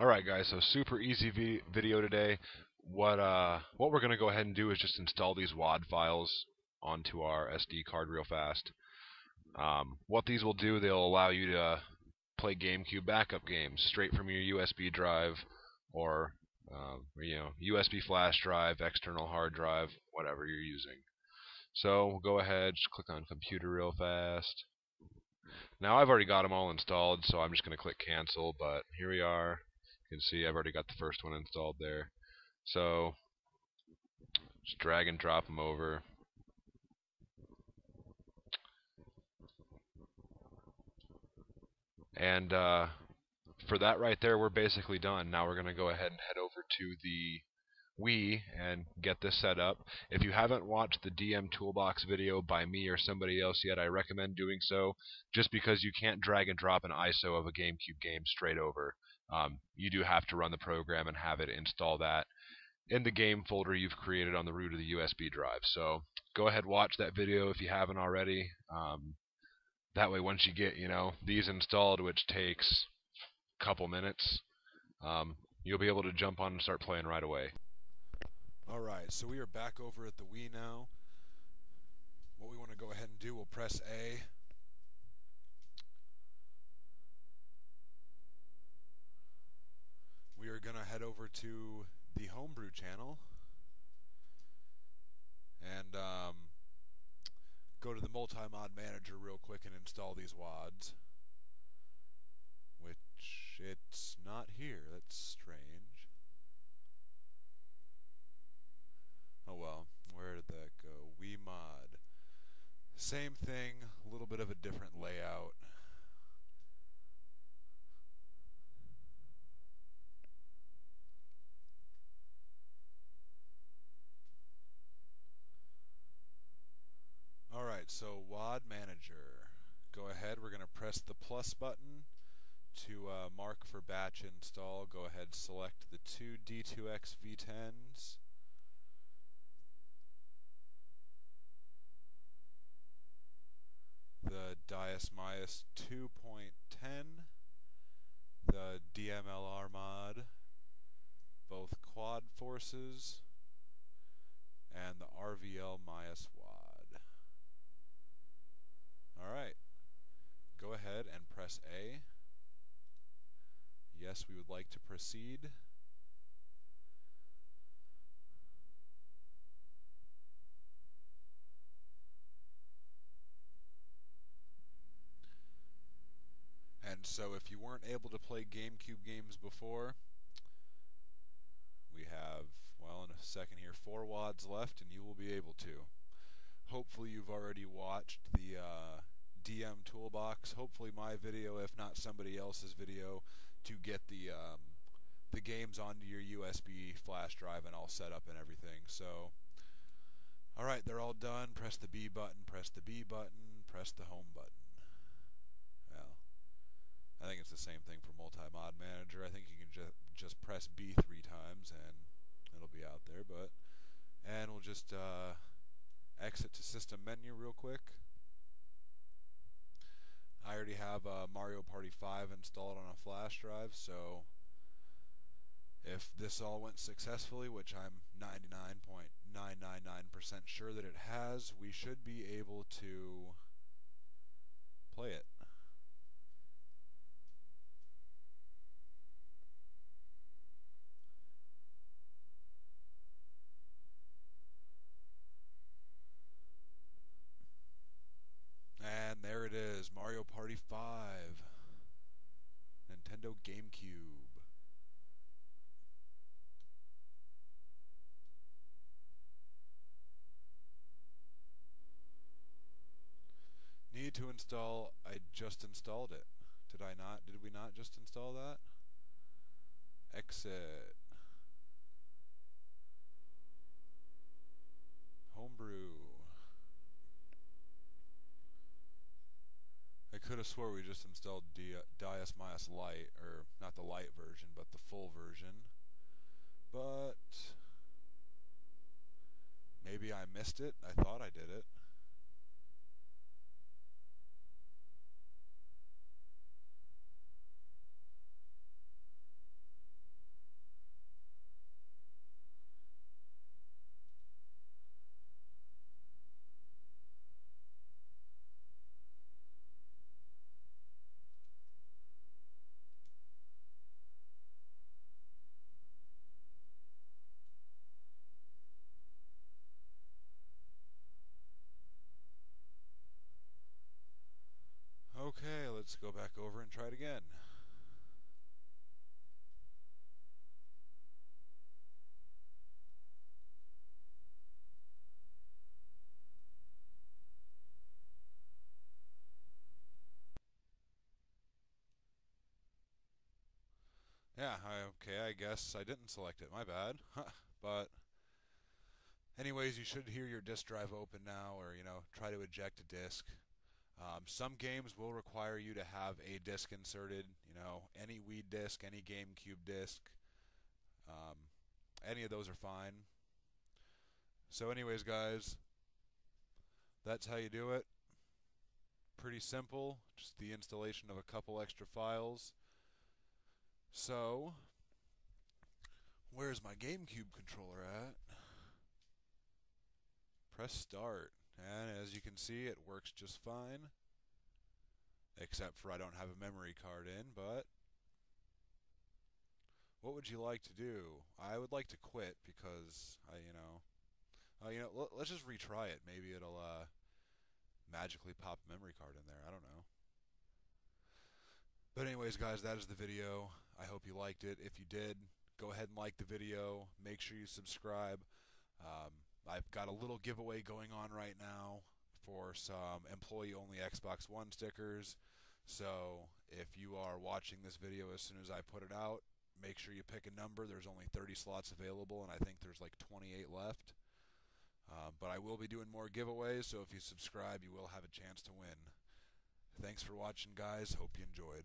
Alright guys, so super easy vi video today. What uh, what we're going to go ahead and do is just install these WAD files onto our SD card real fast. Um, what these will do, they'll allow you to play GameCube backup games straight from your USB drive or uh, you know USB flash drive, external hard drive, whatever you're using. So we'll go ahead, just click on computer real fast. Now I've already got them all installed, so I'm just going to click cancel, but here we are. You can see I've already got the first one installed there. So just drag and drop them over. And uh, for that right there, we're basically done. Now we're going to go ahead and head over to the Wii and get this set up. If you haven't watched the DM Toolbox video by me or somebody else yet, I recommend doing so just because you can't drag and drop an ISO of a GameCube game straight over um, you do have to run the program and have it install that in the game folder you've created on the root of the USB drive. So go ahead watch that video if you haven't already. Um, that way once you get you know these installed which takes a couple minutes um, you'll be able to jump on and start playing right away. Alright, so we are back over at the Wii now. What we want to go ahead and do, we'll press A we are going to head over to the homebrew channel and um, go to the multi-mod manager real quick and install these WADs which it's not here. That's strange. Oh well where did that go? We WiiMod same thing a little bit of a different layout so WAD Manager. Go ahead, we're going to press the plus button to uh, mark for batch install. Go ahead, select the two D2X V10s. The Dios 2.10, the DMLR mod, both quad forces, and the RVL Mios Alright. Go ahead and press A. Yes, we would like to proceed. And so if you weren't able to play GameCube games before, we have, well, in a second here, four WADs left, and you will be able to. Hopefully you've already watched the uh, DM toolbox. Hopefully my video, if not somebody else's video, to get the um, the games onto your USB flash drive and all set up and everything. So, all right, they're all done. Press the B button. Press the B button. Press the home button. Well, I think it's the same thing for multi-mod manager. I think you can just just press B three times and it'll be out there. But and we'll just uh, exit to system menu real quick. I already have uh, Mario Party 5 installed on a flash drive, so if this all went successfully, which I'm 99.999% sure that it has, we should be able to play it. Party 5, Nintendo GameCube. Need to install, I just installed it. Did I not? Did we not just install that? Exit. Homebrew. I could have swore we just installed D Dios Mios Lite, or not the light version, but the full version. But maybe I missed it. I thought I did it. Let's go back over and try it again. Yeah, I, okay, I guess I didn't select it. My bad. but anyways, you should hear your disk drive open now or, you know, try to eject a disk. Um, some games will require you to have a disk inserted, you know, any Wii disk, any GameCube disk. Um, any of those are fine. So anyways, guys, that's how you do it. Pretty simple, just the installation of a couple extra files. So, where's my GameCube controller at? Press start, and as you can see, it works just fine. Except for I don't have a memory card in, but what would you like to do? I would like to quit because I, you know, uh, you know, let's just retry it. Maybe it'll uh, magically pop a memory card in there. I don't know. But anyways, guys, that is the video. I hope you liked it. If you did, go ahead and like the video. Make sure you subscribe. Um, I've got a little giveaway going on right now for some employee-only Xbox One stickers. So if you are watching this video as soon as I put it out, make sure you pick a number. There's only 30 slots available, and I think there's like 28 left. Um, but I will be doing more giveaways, so if you subscribe, you will have a chance to win. Thanks for watching, guys. Hope you enjoyed.